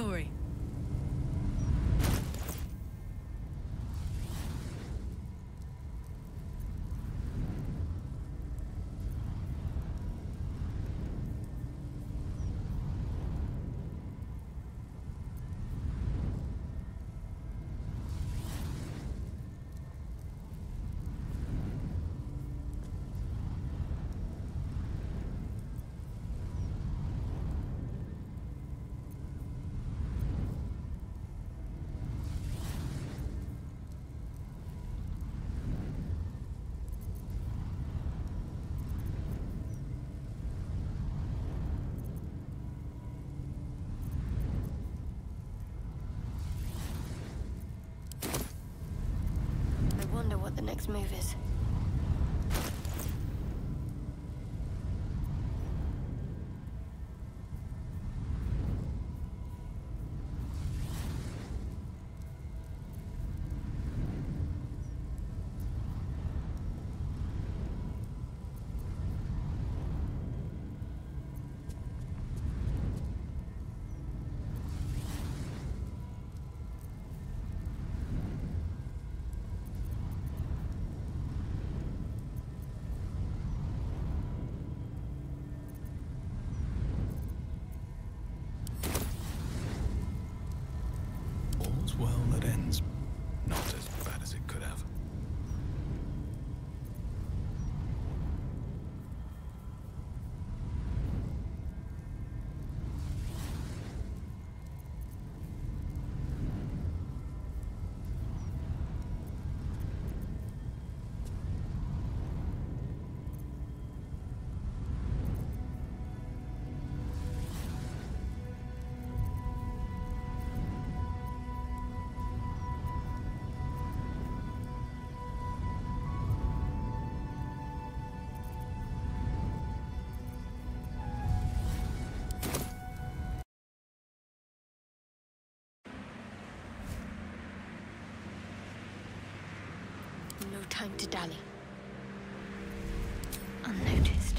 story. next move is. time to dally. Unnoticed.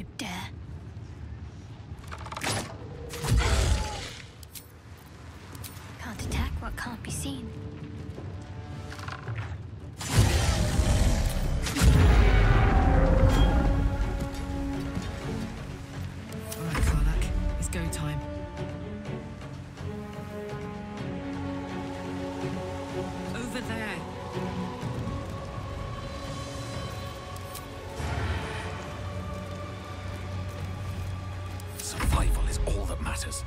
you dare. Can't attack what can't be seen. is all that matters.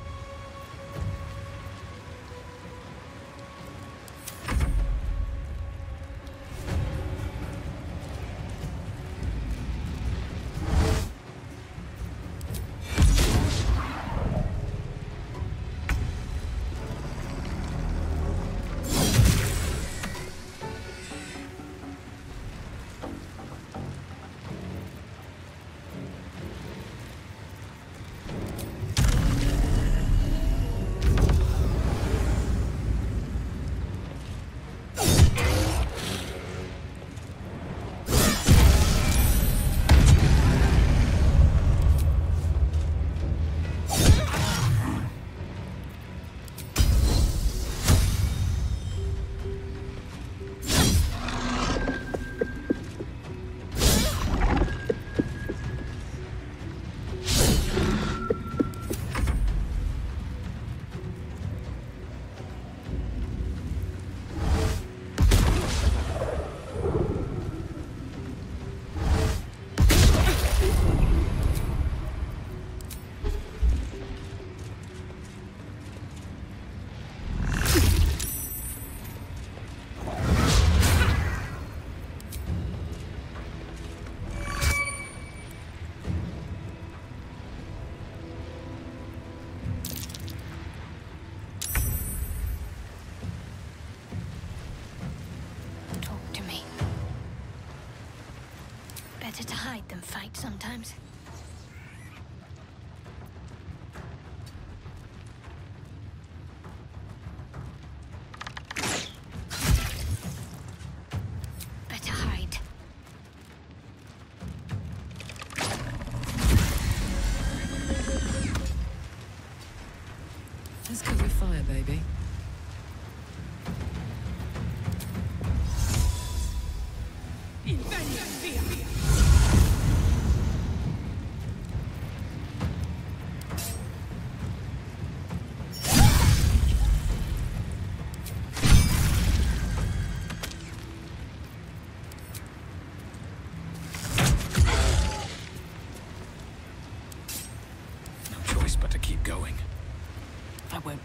Better to hide than fight sometimes.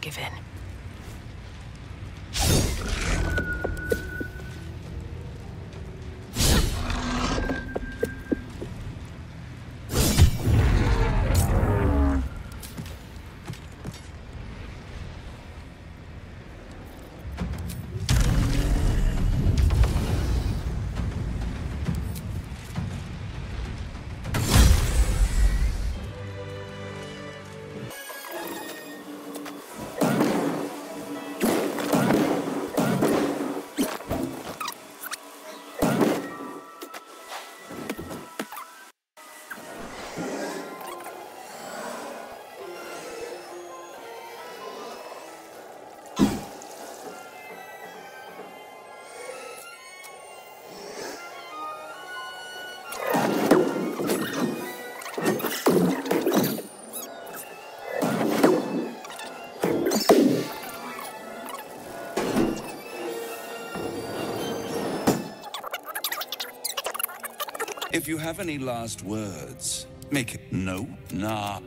Give in. If you have any last words, make it no, nah.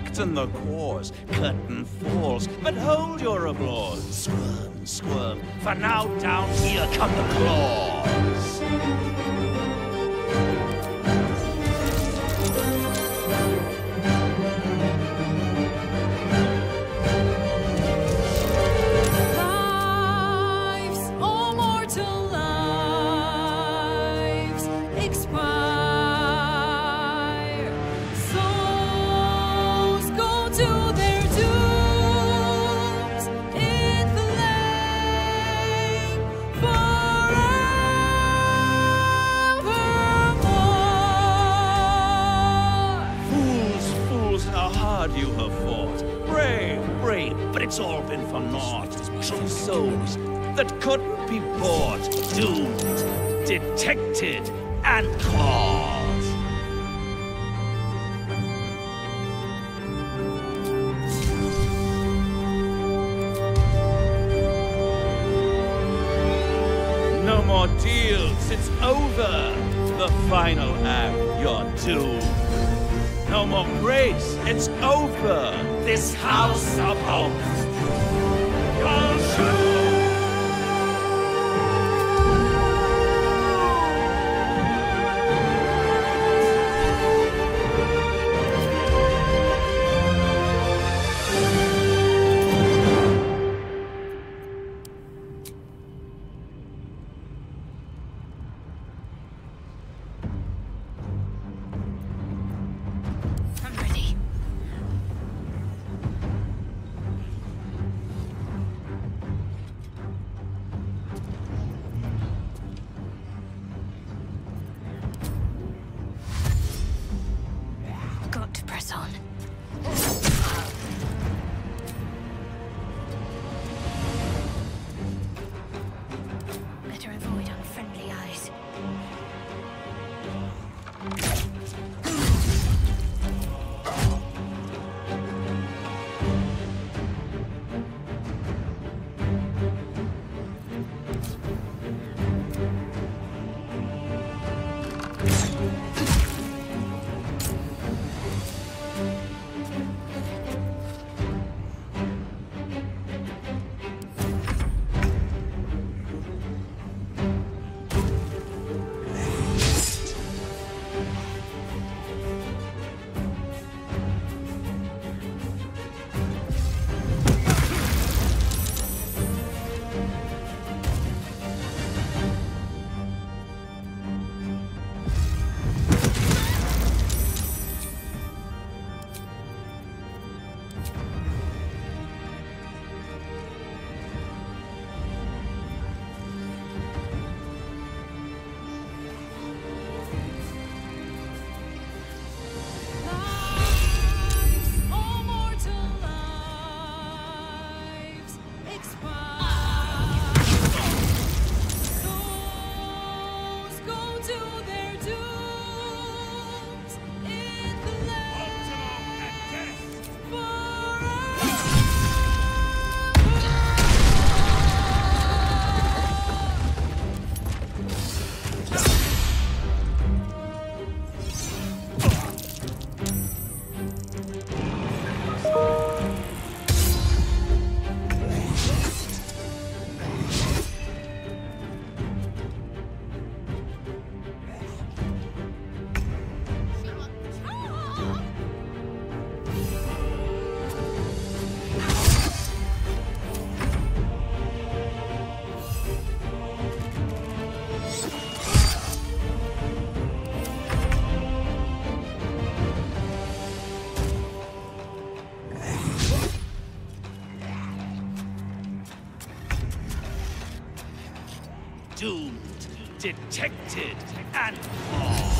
Effect in the cause. Curtain falls, but hold your applause. Squirm, squirm, for now down here come the claws. That couldn't be bought. Doomed, detected, and caught. No more deals, it's over. The final act, you're doomed. No more grace, it's over. This house of hope. Detected and Nothing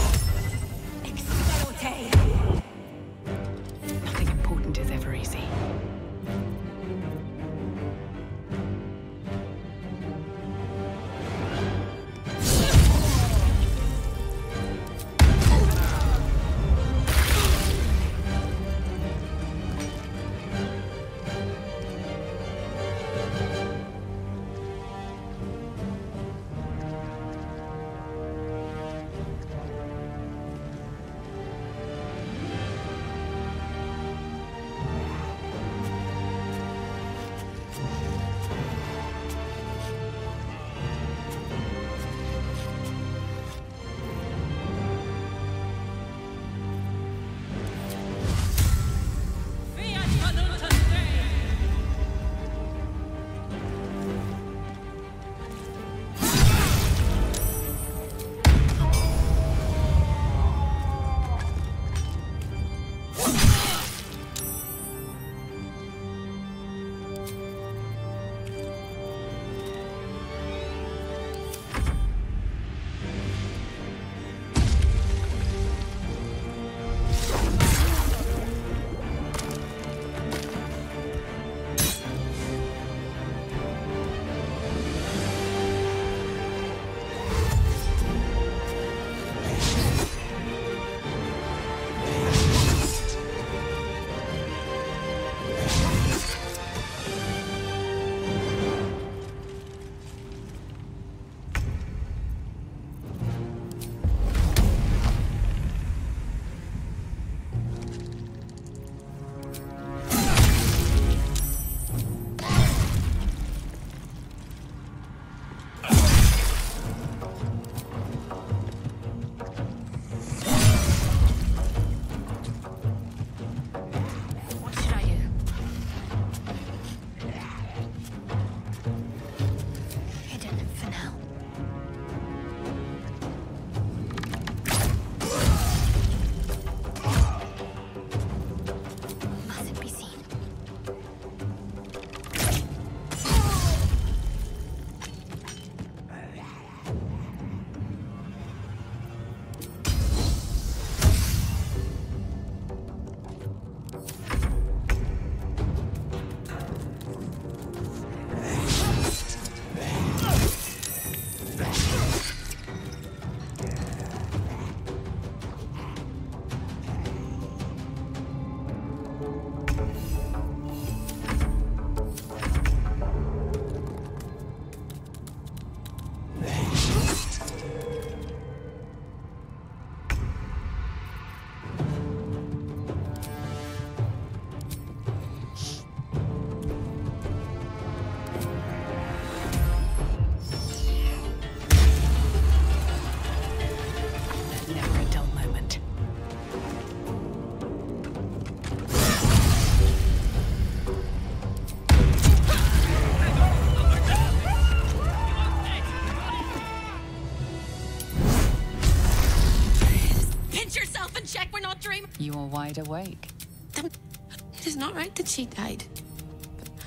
wide awake. It is not right that she died.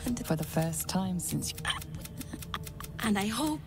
And, For the first time since and I hope